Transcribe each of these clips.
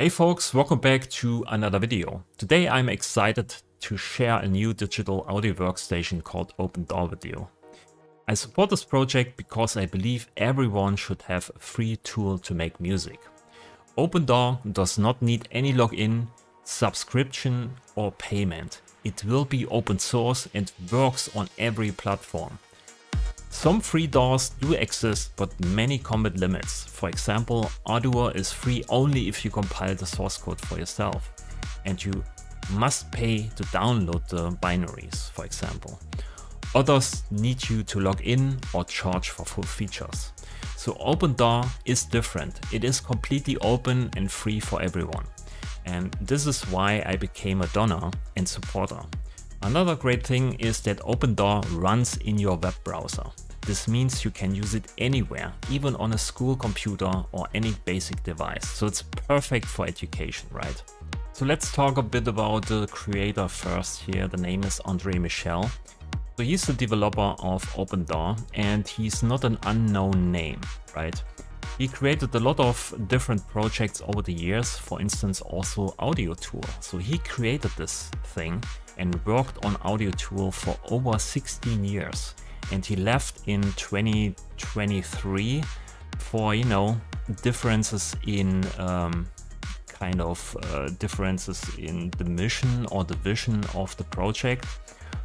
Hey folks, welcome back to another video. Today I'm excited to share a new digital audio workstation called OpenDAW you. I support this project because I believe everyone should have a free tool to make music. OpenDAW does not need any login, subscription or payment. It will be open source and works on every platform. Some free DAWs do exist, but many come with limits. For example, Ardour is free only if you compile the source code for yourself. And you must pay to download the binaries, for example. Others need you to log in or charge for full features. So OpenDAW is different. It is completely open and free for everyone. And this is why I became a donor and supporter. Another great thing is that OpenDAW runs in your web browser. This means you can use it anywhere, even on a school computer or any basic device. So it's perfect for education, right? So let's talk a bit about the creator first here. The name is Andre Michelle. So he's the developer of OpenDAW and he's not an unknown name, right? He created a lot of different projects over the years, for instance also Audiotool. So he created this thing and worked on Audiotool for over 16 years. And he left in 2023 for, you know, differences in um, kind of uh, differences in the mission or the vision of the project.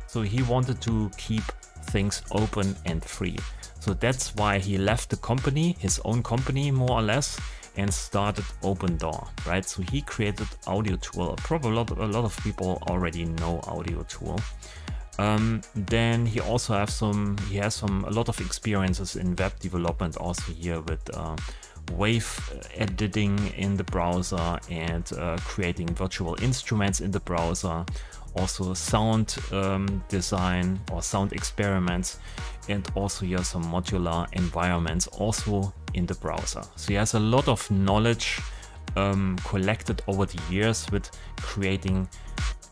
So he wanted to keep things open and free. So that's why he left the company, his own company more or less, and started OpenDAW, right? So he created Audiotool. Probably a lot, a lot of people already know Audiotool. Um, then he also has some, he has some, a lot of experiences in web development also here with uh, wave editing in the browser and uh, creating virtual instruments in the browser also sound um, design or sound experiments and also here some modular environments also in the browser. So he has a lot of knowledge um, collected over the years with creating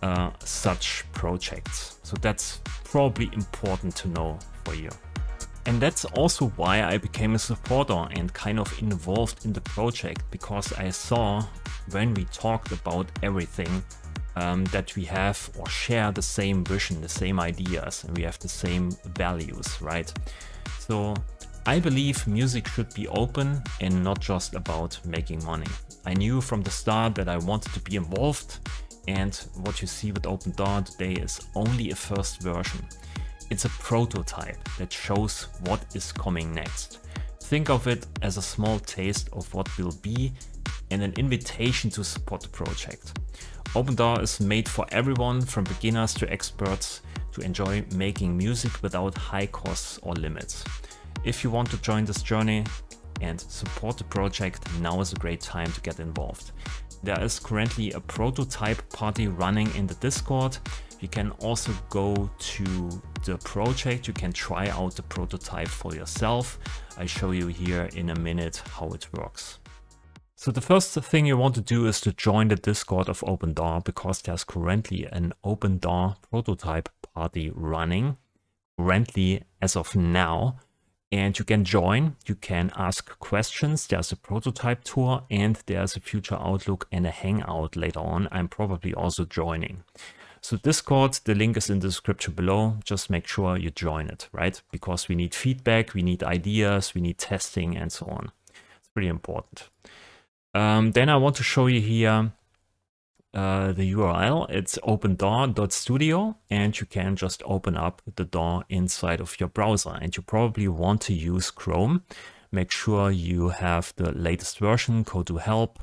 uh, such projects. So that's probably important to know for you. And that's also why I became a supporter and kind of involved in the project because I saw when we talked about everything um, that we have or share the same vision, the same ideas, and we have the same values, right? So I believe music should be open and not just about making money. I knew from the start that I wanted to be involved and what you see with OpenDAW today is only a first version. It's a prototype that shows what is coming next. Think of it as a small taste of what will be and an invitation to support the project. OpenDAW is made for everyone from beginners to experts to enjoy making music without high costs or limits. If you want to join this journey and support the project, now is a great time to get involved. There is currently a prototype party running in the Discord. You can also go to the project. You can try out the prototype for yourself. I show you here in a minute how it works. So the first thing you want to do is to join the Discord of OpenDAW because there's currently an OpenDAW prototype party running. Currently, as of now, and you can join, you can ask questions. There's a prototype tour and there's a future outlook and a hangout later on. I'm probably also joining. So Discord, the link is in the description below. Just make sure you join it, right? Because we need feedback, we need ideas, we need testing and so on. It's pretty important. Um, then I want to show you here uh, the URL. It's opendaw.studio and you can just open up the DAW inside of your browser and you probably want to use Chrome. Make sure you have the latest version, go to help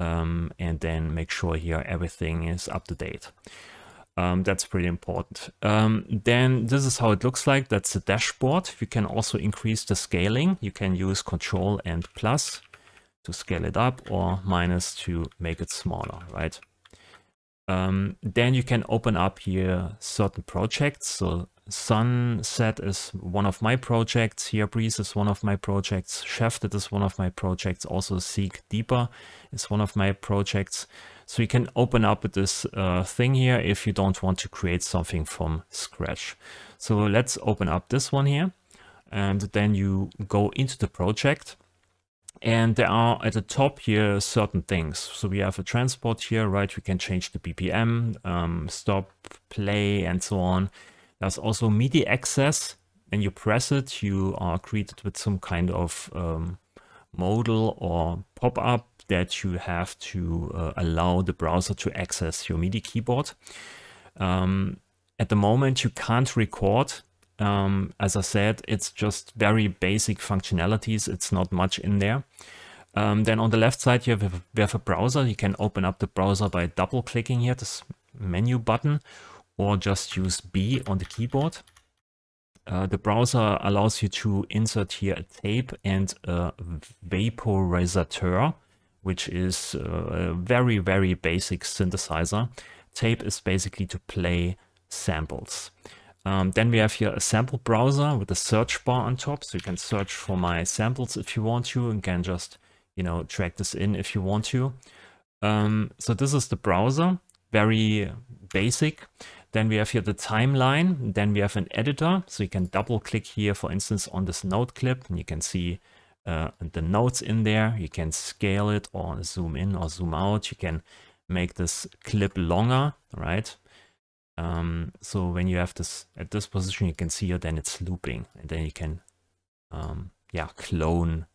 um, and then make sure here everything is up to date. Um, that's pretty important. Um, then this is how it looks like. That's the dashboard. You can also increase the scaling. You can use control and plus to scale it up or minus to make it smaller, right? Um, then you can open up here certain projects. So Sunset is one of my projects. Here Breeze is one of my projects. Shafted is one of my projects. Also Seek Deeper is one of my projects. So you can open up this uh, thing here if you don't want to create something from scratch. So let's open up this one here. And then you go into the project And there are at the top here certain things. So we have a transport here, right? We can change the BPM, um, stop, play, and so on. There's also MIDI access. When you press it, you are greeted with some kind of um, modal or pop-up that you have to uh, allow the browser to access your MIDI keyboard. Um, at the moment, you can't record. Um, as I said, it's just very basic functionalities. It's not much in there. Um, then on the left side, you have, a, you have a browser. You can open up the browser by double clicking here, this menu button, or just use B on the keyboard. Uh, the browser allows you to insert here a tape and a vaporizer, which is uh, a very, very basic synthesizer. Tape is basically to play samples. Um, then we have here a sample browser with a search bar on top. So you can search for my samples if you want to and can just, you know, track this in if you want to. Um, so this is the browser, very basic. Then we have here the timeline. Then we have an editor. So you can double click here, for instance, on this note clip and you can see uh, the notes in there. You can scale it or zoom in or zoom out. You can make this clip longer, right? Um, so when you have this at this position, you can see it, then it's looping, and then you can, um, yeah, clone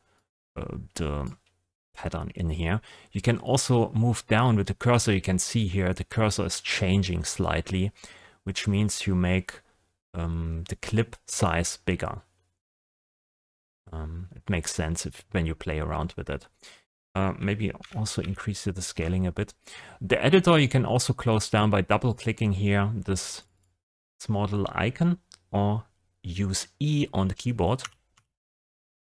uh, the pattern in here. You can also move down with the cursor. You can see here the cursor is changing slightly, which means you make um, the clip size bigger. Um, it makes sense if when you play around with it. Uh, maybe also increase the scaling a bit. The editor you can also close down by double clicking here this small little icon or use E on the keyboard.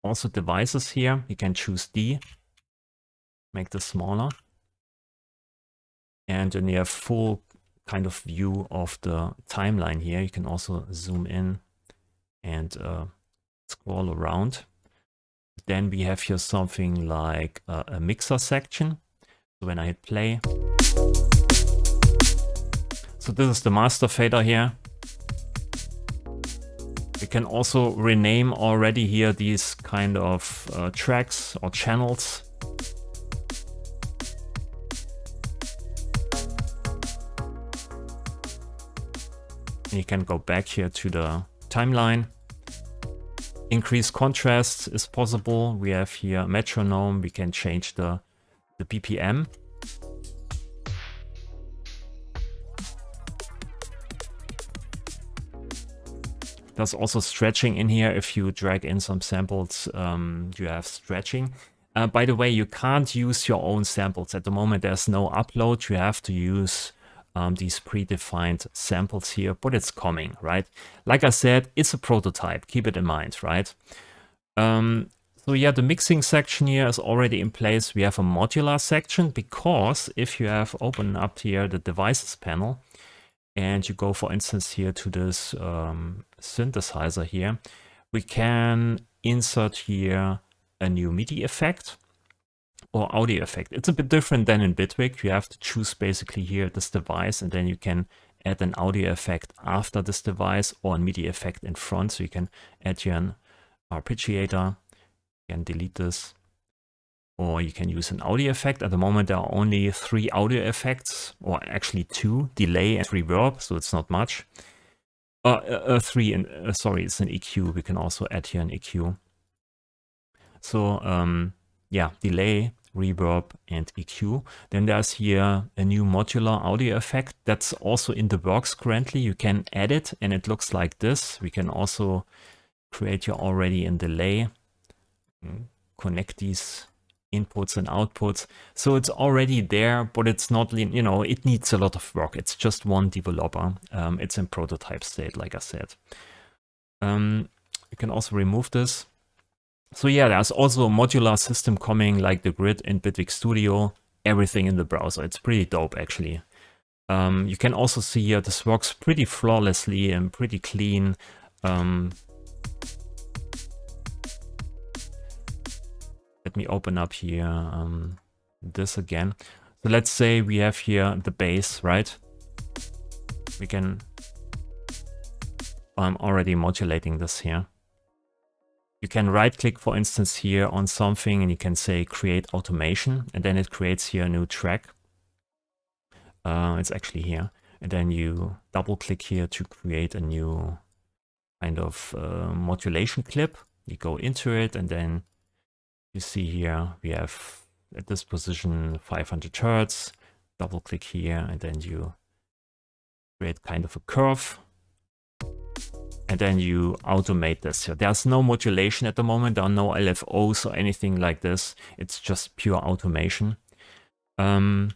Also devices here, you can choose D, make this smaller. And then you have full kind of view of the timeline here. You can also zoom in and uh, scroll around. Then we have here something like a, a mixer section. So when I hit play, so this is the master fader here. We can also rename already here these kind of uh, tracks or channels. And you can go back here to the timeline. Increased contrast is possible. We have here metronome. We can change the, the BPM. There's also stretching in here. If you drag in some samples, um, you have stretching. Uh, by the way, you can't use your own samples. At the moment, there's no upload. You have to use um, these predefined samples here, but it's coming, right? Like I said, it's a prototype, keep it in mind, right? Um, so yeah, the mixing section here is already in place. We have a modular section because if you have opened up here the devices panel and you go, for instance, here to this um, synthesizer here, we can insert here a new MIDI effect or audio effect. It's a bit different than in Bitwig. You have to choose basically here this device and then you can add an audio effect after this device or a MIDI effect in front. So you can add here an arpeggiator, you can delete this, or you can use an audio effect. At the moment, there are only three audio effects, or actually two, delay and reverb, so it's not much. Uh, uh, uh three, and uh, sorry, it's an EQ. We can also add here an EQ. So um, yeah, delay, reverb and EQ. Then there's here a new modular audio effect that's also in the works currently. You can add it and it looks like this. We can also create your already in delay, mm, connect these inputs and outputs. So it's already there, but it's not, you know, it needs a lot of work. It's just one developer. Um, it's in prototype state, like I said. Um, you can also remove this so yeah, there's also a modular system coming like the grid in Bitwig Studio, everything in the browser. It's pretty dope actually. Um, you can also see here this works pretty flawlessly and pretty clean. Um, let me open up here um, this again. So let's say we have here the bass, right? We can, I'm already modulating this here. You can right click, for instance, here on something and you can say create automation and then it creates here a new track. Uh, it's actually here. And then you double click here to create a new kind of uh, modulation clip. You go into it and then you see here we have at this position 500 hertz. Double click here and then you create kind of a curve and then you automate this. So there's no modulation at the moment. There are no LFOs or anything like this. It's just pure automation. Um,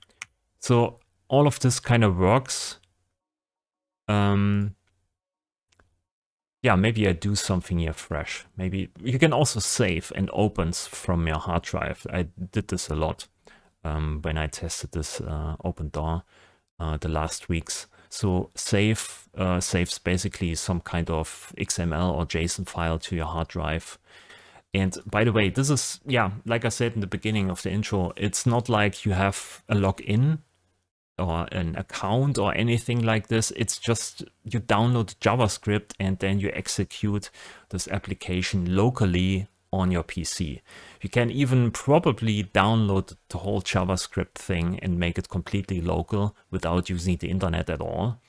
so all of this kind of works. Um, yeah, maybe I do something here fresh. Maybe you can also save and opens from your hard drive. I did this a lot um, when I tested this uh, DAW uh, the last weeks. So save uh, saves basically some kind of XML or JSON file to your hard drive. And by the way, this is, yeah, like I said in the beginning of the intro, it's not like you have a login or an account or anything like this. It's just you download JavaScript and then you execute this application locally on your PC. You can even probably download the whole JavaScript thing and make it completely local without using the internet at all.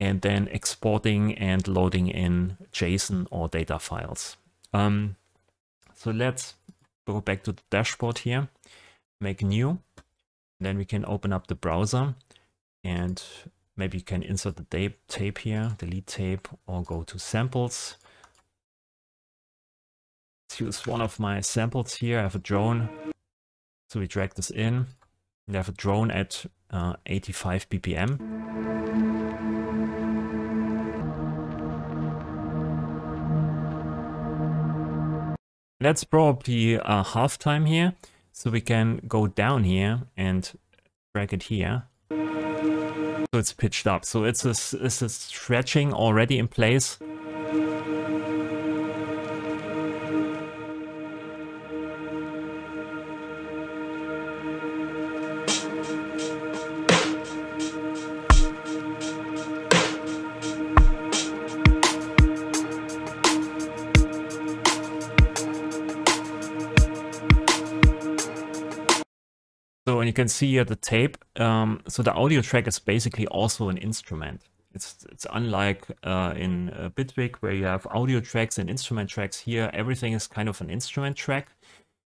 And then exporting and loading in JSON or data files. Um, so let's go back to the dashboard here, make new. Then we can open up the browser and maybe you can insert the tape, tape here, delete tape, or go to samples Let's use one of my samples here. I have a drone. So we drag this in. We have a drone at uh, 85 BPM. That's probably a half time here. So we can go down here and drag it here. So it's pitched up. So it's a, it's a stretching already in place. You can see here the tape. Um, so the audio track is basically also an instrument. It's it's unlike uh, in uh, Bitwig where you have audio tracks and instrument tracks. Here, everything is kind of an instrument track.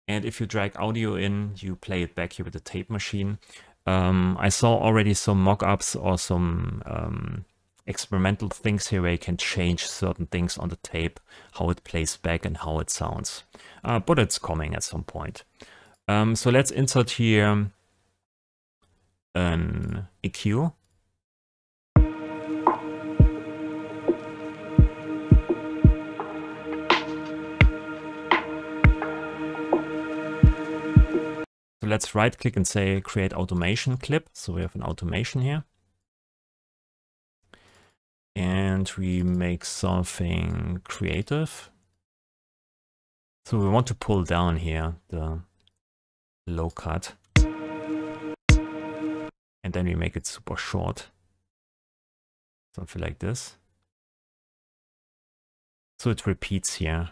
And if you drag audio in, you play it back here with the tape machine. Um, I saw already some mock-ups or some um, experimental things here where you can change certain things on the tape, how it plays back and how it sounds. Uh, but it's coming at some point. Um, so let's insert here an EQ. So let's right click and say create automation clip. So we have an automation here. And we make something creative. So we want to pull down here the low cut and then we make it super short. Something like this. So it repeats here.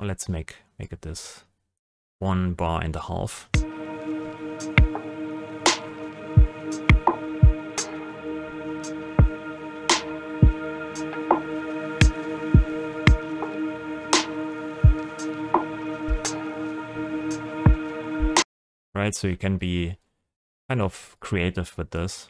Let's make, make it this one bar and a half. Right, so you can be kind of creative with this.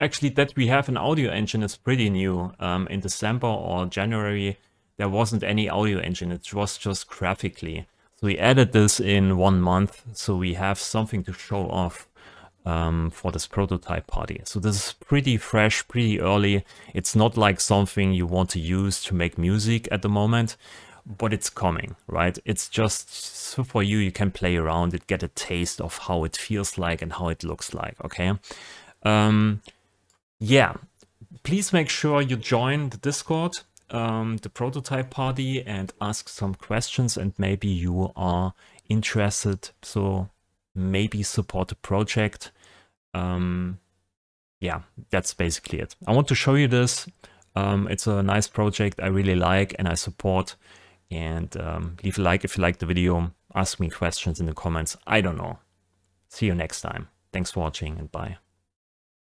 Actually, that we have an audio engine is pretty new. Um, in December or January, there wasn't any audio engine. It was just graphically. So we added this in one month, so we have something to show off um, for this prototype party. So this is pretty fresh, pretty early. It's not like something you want to use to make music at the moment, but it's coming, right? It's just so for you, you can play around it, get a taste of how it feels like and how it looks like, okay? Um, yeah, please make sure you join the Discord. Um, the prototype party and ask some questions and maybe you are interested. So maybe support the project. Um, yeah, that's basically it. I want to show you this. Um, it's a nice project I really like and I support. And um, leave a like if you like the video. Ask me questions in the comments. I don't know. See you next time. Thanks for watching and bye.